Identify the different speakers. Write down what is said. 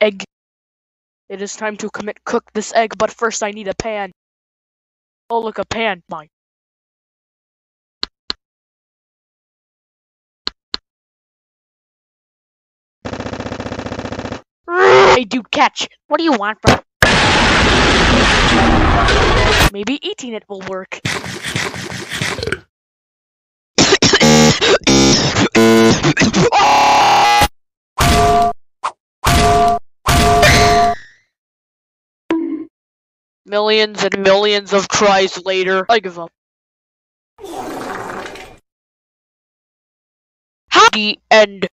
Speaker 1: Egg. It is time to commit cook this egg, but first I need a pan. Oh look, a pan. Mine. Hey dude, catch! What do you want from Maybe eating it will work. Millions and millions of tries later, I give up. The end.